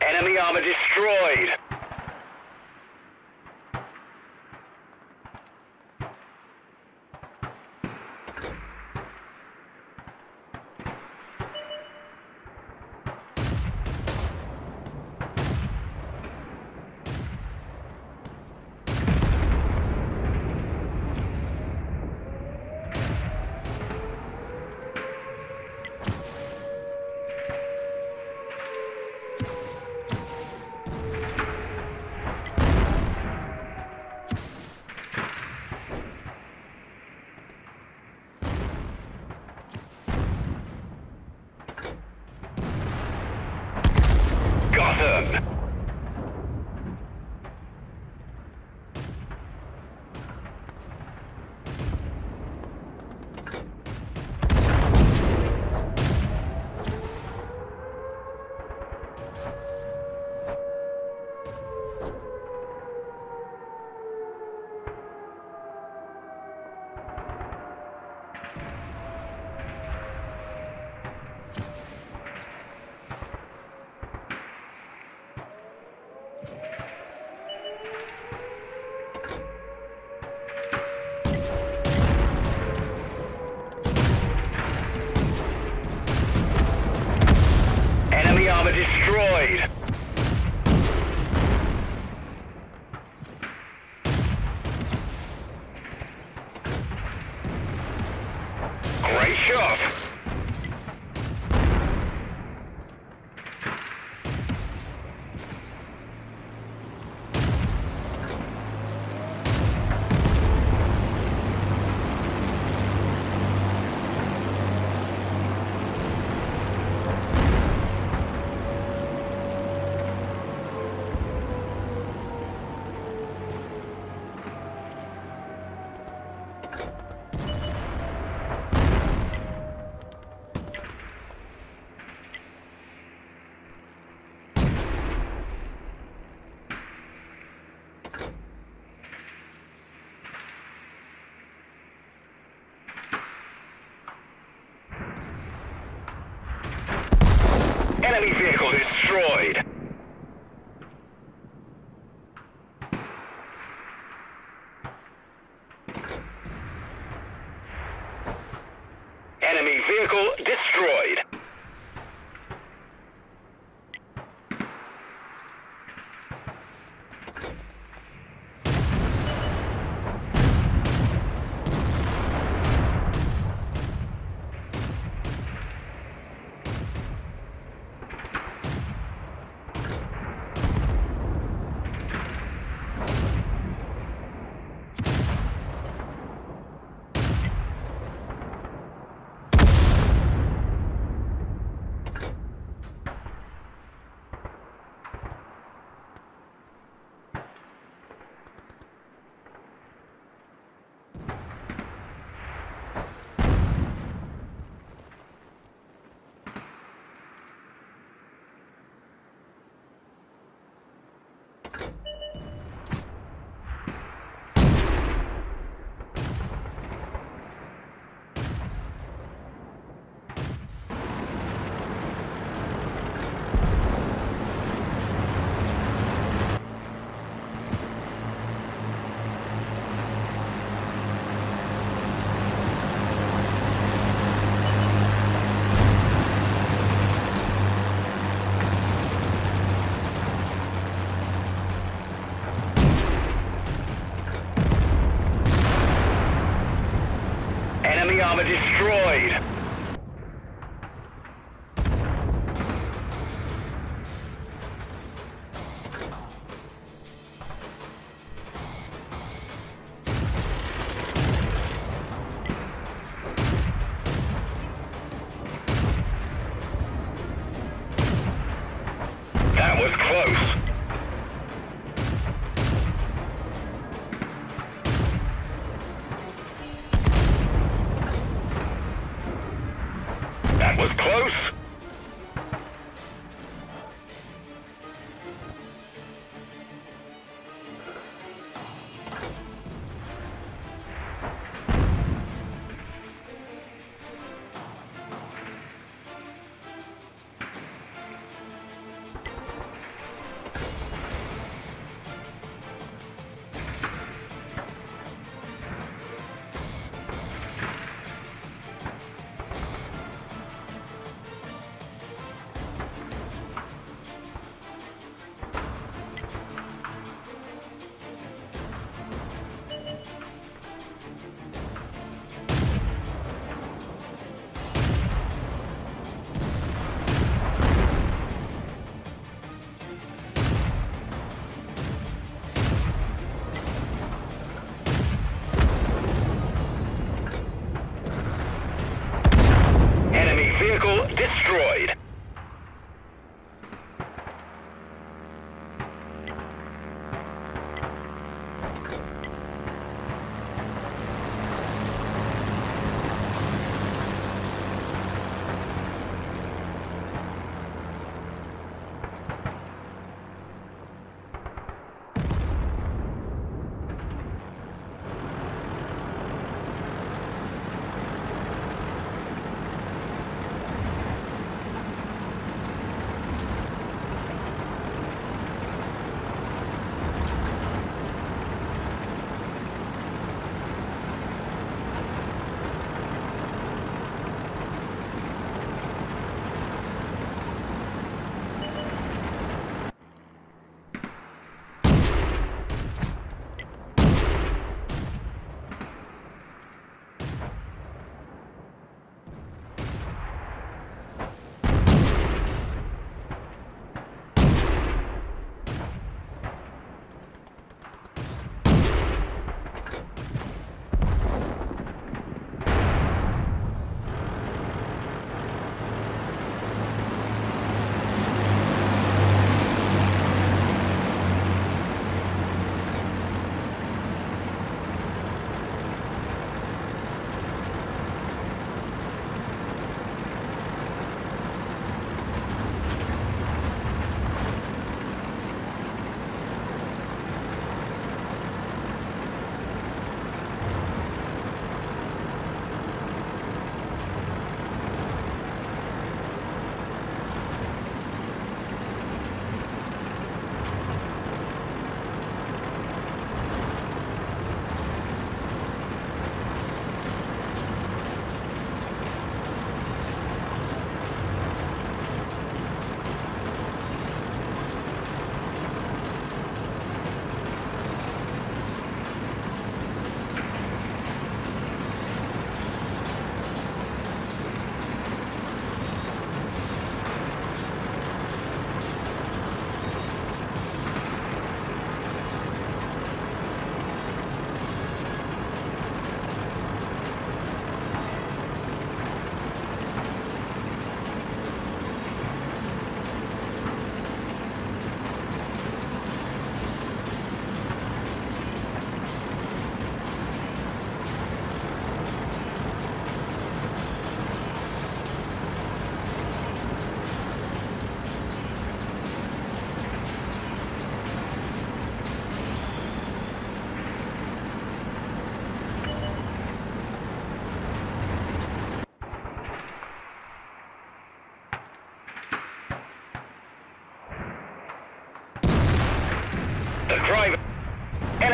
Enemy armor destroyed. Destroyed. Enemy vehicle destroyed. Enemy vehicle destroyed. Enemy armor destroyed. That was close.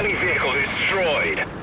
Enemy vehicle destroyed.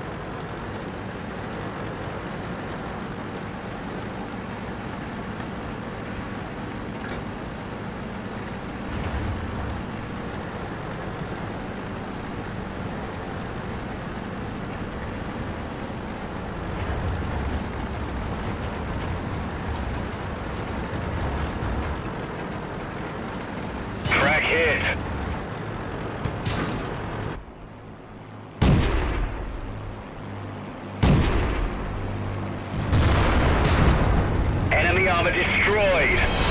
Armor destroyed.